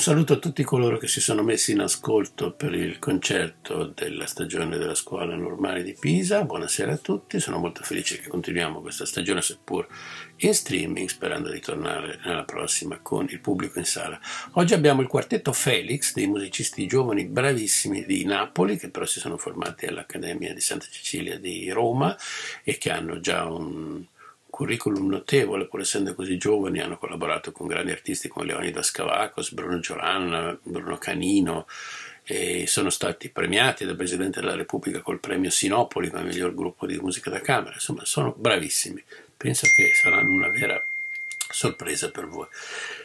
Un saluto a tutti coloro che si sono messi in ascolto per il concerto della stagione della scuola normale di Pisa. Buonasera a tutti, sono molto felice che continuiamo questa stagione seppur in streaming, sperando di tornare nella prossima con il pubblico in sala. Oggi abbiamo il quartetto Felix, dei musicisti giovani bravissimi di Napoli, che però si sono formati all'Accademia di Santa Cecilia di Roma e che hanno già un curriculum notevole, pur essendo così giovani, hanno collaborato con grandi artisti come Leonidas Cavacos, Bruno Gioranna, Bruno Canino, e sono stati premiati dal Presidente della Repubblica col premio Sinopoli come miglior gruppo di musica da camera, insomma sono bravissimi, penso che saranno una vera sorpresa per voi.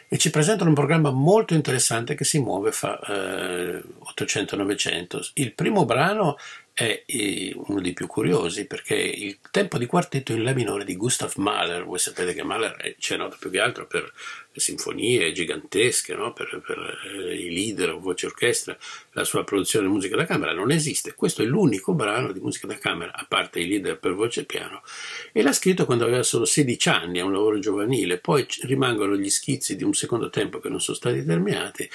E ci presentano un programma molto interessante che si muove fra eh, 800 900. Il primo brano è uno dei più curiosi perché il tempo di quartetto in La minore di Gustav Mahler, voi sapete che Mahler c'è noto più che altro per le sinfonie gigantesche, no? per, per eh, i leader voce orchestra, la sua produzione di musica da camera non esiste, questo è l'unico brano di musica da camera, a parte i leader per voce e piano, e l'ha scritto quando aveva solo 16 anni, è un lavoro giovanile, poi rimangono gli schizzi di un secondo tempo che non sono stati terminati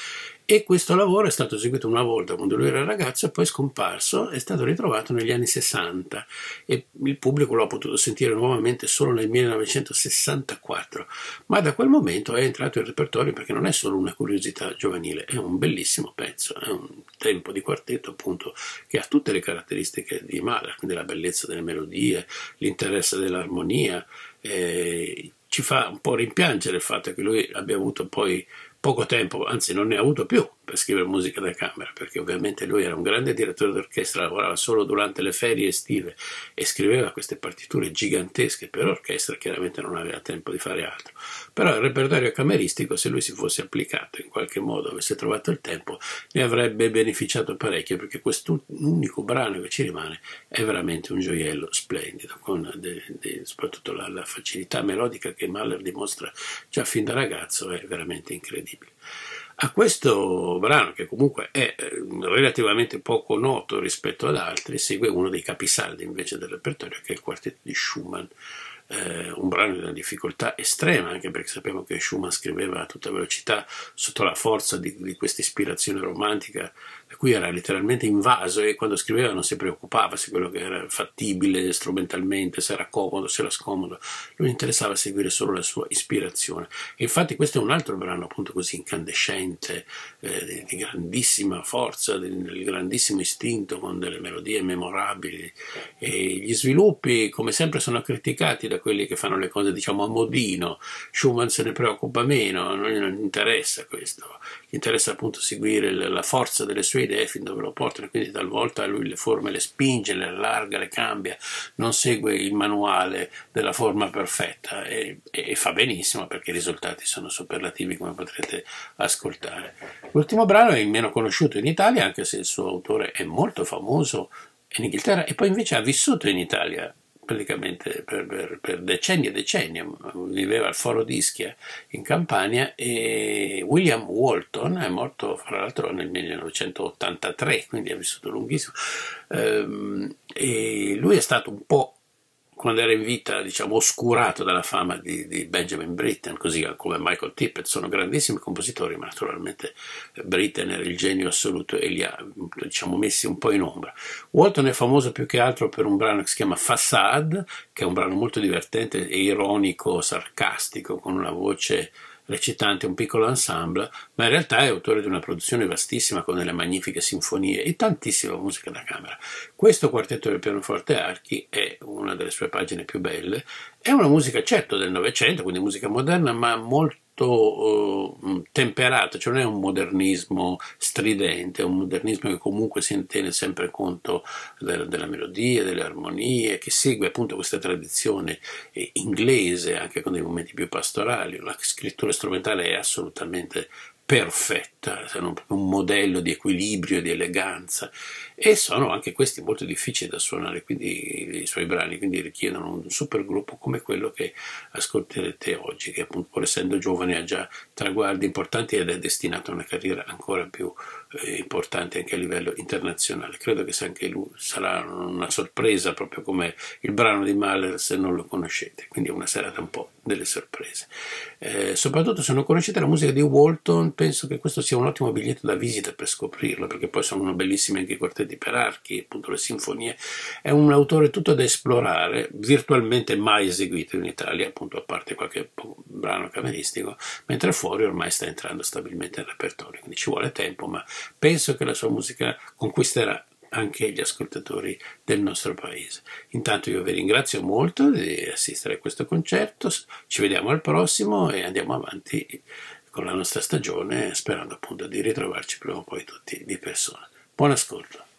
e questo lavoro è stato eseguito una volta quando lui era ragazzo e poi scomparso, è stato ritrovato negli anni 60 e il pubblico lo ha potuto sentire nuovamente solo nel 1964, ma da quel momento è entrato in repertorio perché non è solo una curiosità giovanile, è un bellissimo pezzo, è un tempo di quartetto appunto che ha tutte le caratteristiche di Mahler, quindi la bellezza delle melodie, l'interesse dell'armonia, eh, ci fa un po' rimpiangere il fatto che lui abbia avuto poi poco tempo, anzi non ne ha avuto più per scrivere musica da camera, perché ovviamente lui era un grande direttore d'orchestra, lavorava solo durante le ferie estive e scriveva queste partiture gigantesche per orchestra, chiaramente non aveva tempo di fare altro. Però il repertorio cameristico, se lui si fosse applicato in qualche modo, avesse trovato il tempo, ne avrebbe beneficiato parecchio, perché quest'unico brano che ci rimane è veramente un gioiello splendido, con de, de, soprattutto la, la facilità melodica che Mahler dimostra già fin da ragazzo, è veramente incredibile. A questo brano, che comunque è eh, relativamente poco noto rispetto ad altri, segue uno dei capisaldi invece del repertorio, che è il quartetto di Schumann. Eh, un brano di una difficoltà estrema, anche perché sappiamo che Schumann scriveva a tutta velocità sotto la forza di, di questa ispirazione romantica, da cui era letteralmente invaso e quando scriveva non si preoccupava se quello che era fattibile strumentalmente, se era comodo, se era scomodo, lui interessava seguire solo la sua ispirazione. E infatti questo è un altro brano appunto così incandescente, eh, di, di, grandissima forza, di, di grandissimo istinto, con delle melodie memorabili. E gli sviluppi come sempre sono criticati da quelli che fanno le cose diciamo a modino, Schumann se ne preoccupa meno, non interessa questo, gli interessa appunto seguire la forza delle sue idee fin dove lo portano, quindi talvolta lui le forme le spinge, le allarga, le cambia, non segue il manuale della forma perfetta e, e fa benissimo perché i risultati sono superlativi come potrete ascoltare. L'ultimo brano è il meno conosciuto in Italia, anche se il suo autore è molto famoso in Inghilterra e poi invece ha vissuto in Italia praticamente per, per, per, decenni e decenni, viveva al Foro d'Ischia in Campania e William Walton è morto fra l'altro nel 1983, quindi ha vissuto lunghissimo, ehm, e lui è stato un po' quando era in vita, diciamo, oscurato dalla fama di, di, Benjamin Britten, così come Michael Tippett, sono grandissimi compositori, ma naturalmente Britten era il genio assoluto e li ha, diciamo, messi un po' in ombra. Walton è famoso più che altro per un brano che si chiama Facade, che è un brano molto divertente e ironico, sarcastico, con una voce recitante un piccolo ensemble, ma in realtà è autore di una produzione vastissima con delle magnifiche sinfonie e tantissima musica da camera. Questo quartetto del pianoforte archi è una delle sue pagine più belle, è una musica certo del Novecento, quindi musica moderna, ma molto molto uh, temperato, cioè non è un modernismo stridente, è un modernismo che comunque si tiene sempre conto della, della melodia, delle armonie, che segue appunto questa tradizione eh, inglese, anche con dei momenti più pastorali. La scrittura strumentale è assolutamente perfetta, sono un modello di equilibrio e di eleganza e sono anche questi molto difficili da suonare, quindi i suoi brani quindi richiedono un super gruppo come quello che ascolterete oggi, che appunto pur essendo giovane ha già traguardi importanti ed è destinato a una carriera ancora più importanti anche a livello internazionale. Credo che anche lui sarà una sorpresa, proprio come il brano di Mahler se non lo conoscete, quindi è una serata un po' delle sorprese. Eh, soprattutto se non conoscete la musica di Walton, penso che questo sia un ottimo biglietto da visita per scoprirlo, perché poi sono bellissimi anche i quartetti per archi, appunto le sinfonie. È un autore tutto da esplorare, virtualmente mai eseguito in Italia, appunto a parte qualche brano cameristico, mentre fuori ormai sta entrando stabilmente nel repertorio, quindi ci vuole tempo, ma penso che la sua musica conquisterà anche gli ascoltatori del nostro paese. Intanto io vi ringrazio molto di assistere a questo concerto, ci vediamo al prossimo e andiamo avanti con la nostra stagione sperando appunto di ritrovarci prima o poi tutti di persona. Buon ascolto.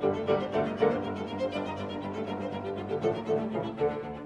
Thank you.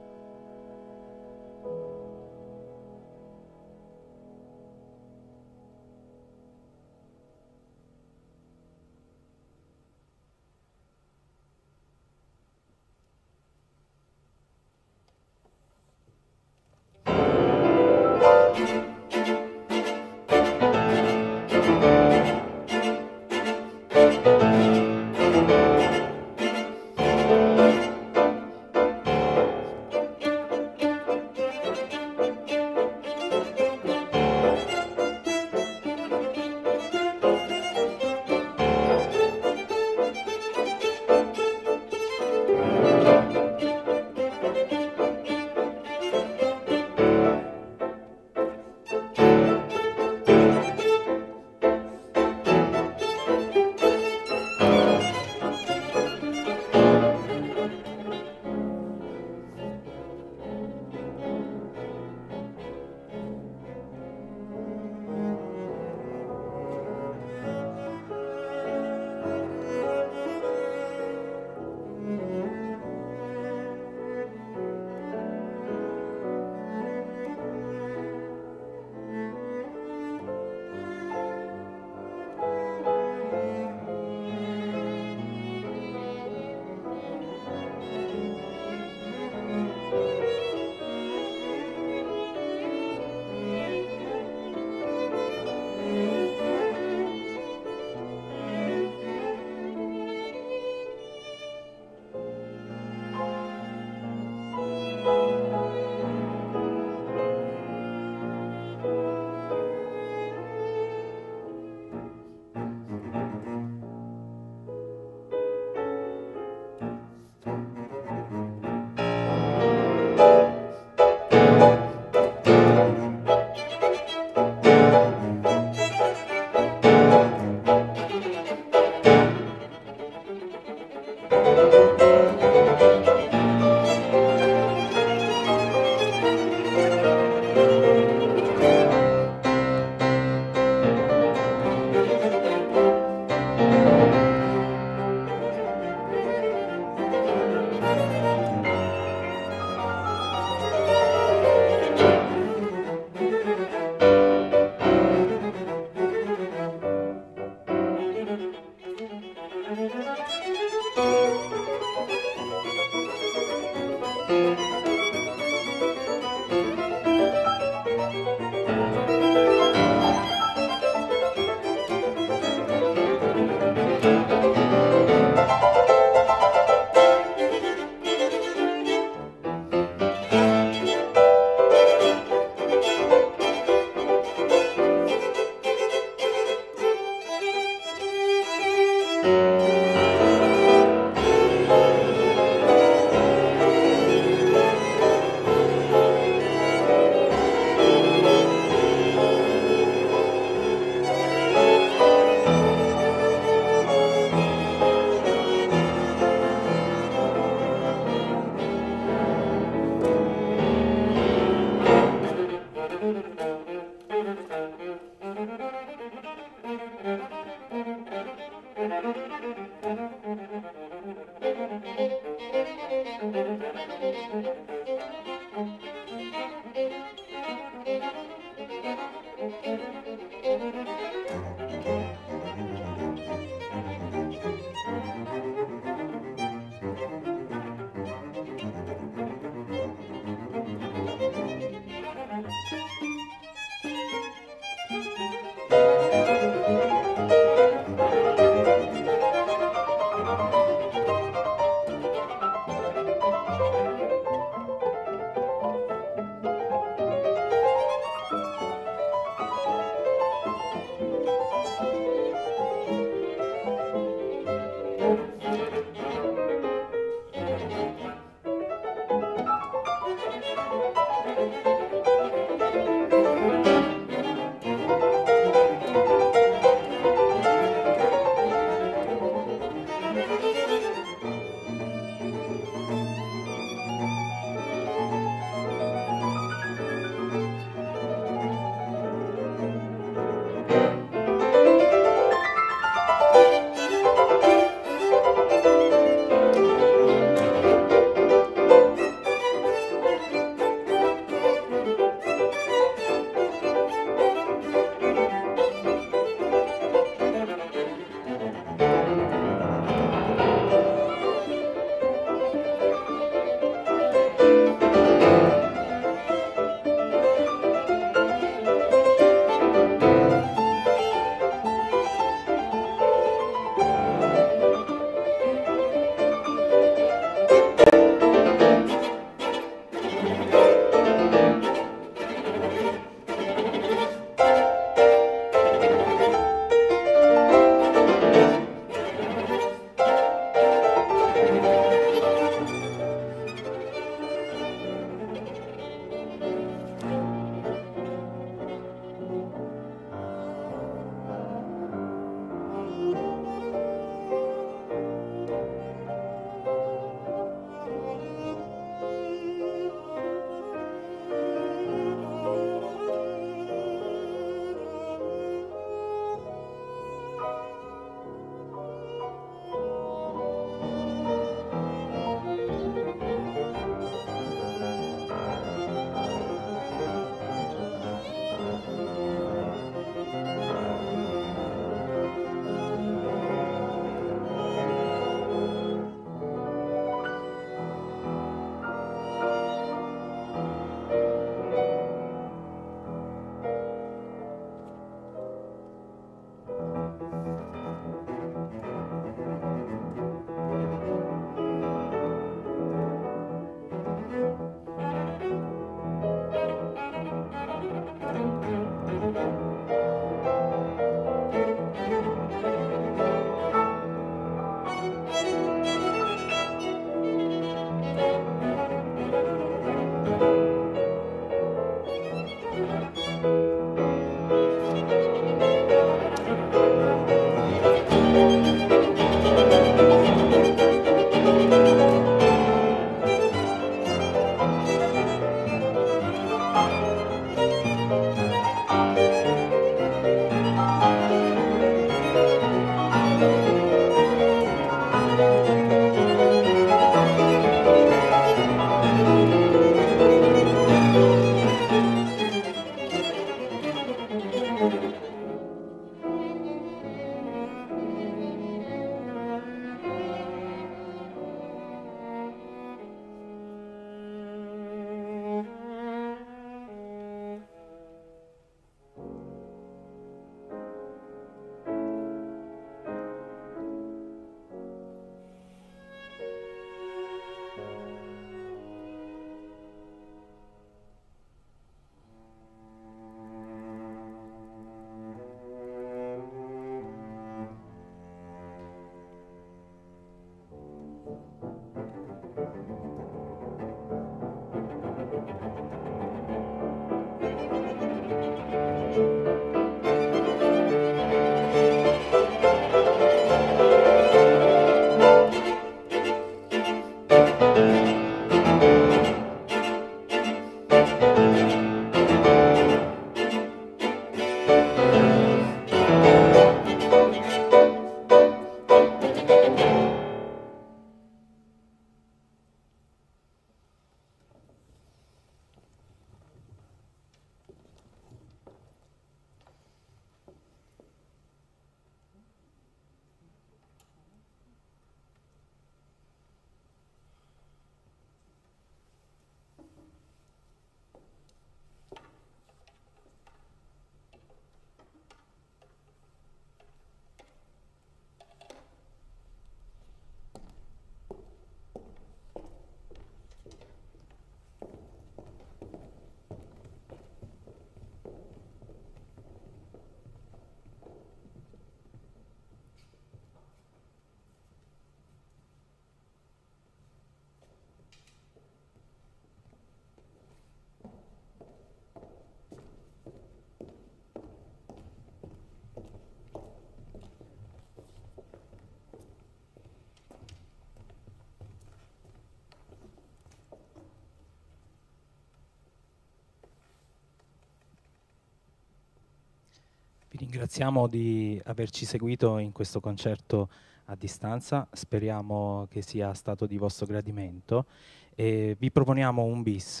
Vi ringraziamo di averci seguito in questo concerto a distanza, speriamo che sia stato di vostro gradimento e vi proponiamo un bis,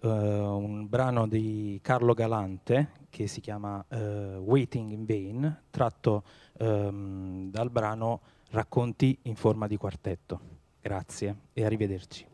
uh, un brano di Carlo Galante che si chiama uh, Waiting in Vain, tratto um, dal brano Racconti in forma di quartetto. Grazie e arrivederci.